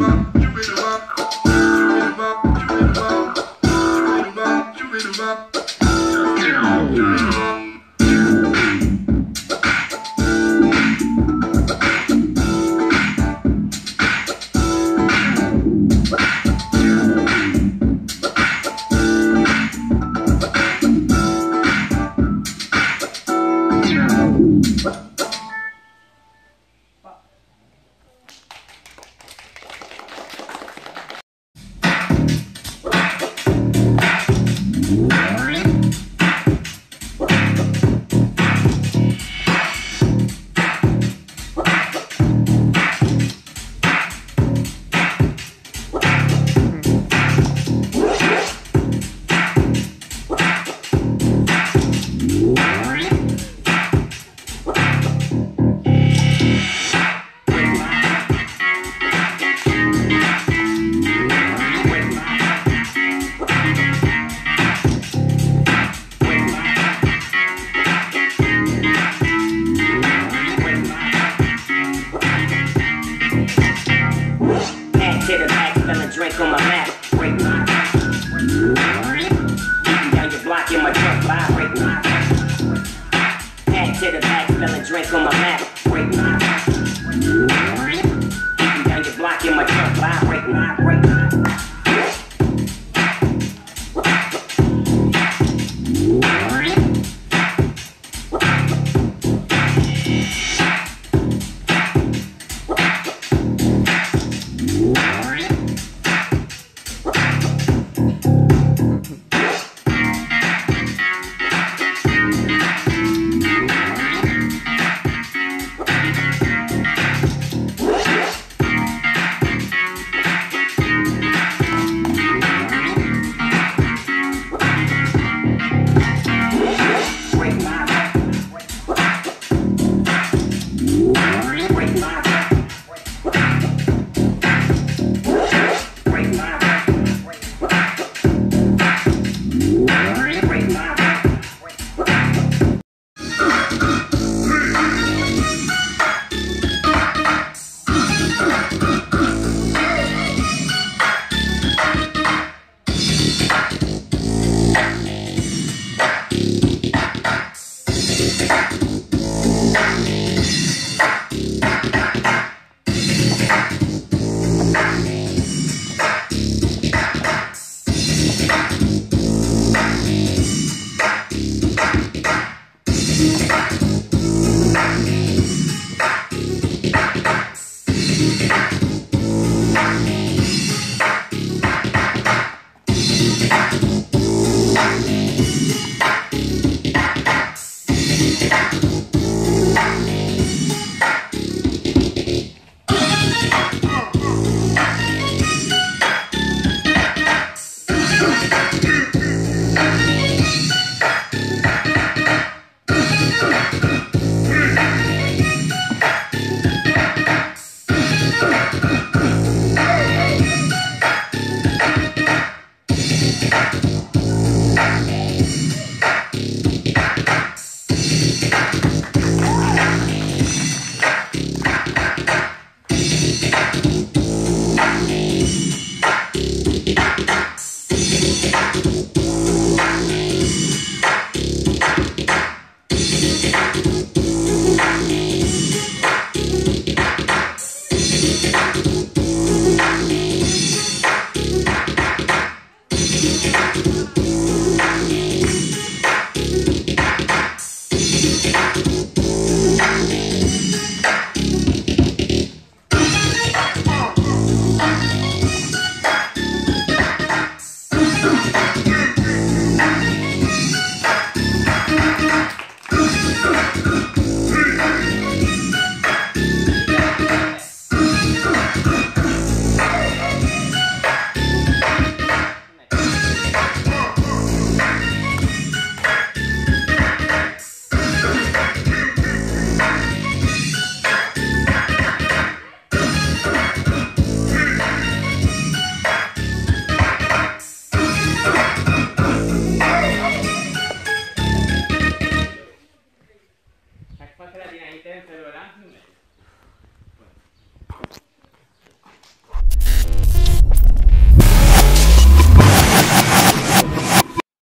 you be the one. del volante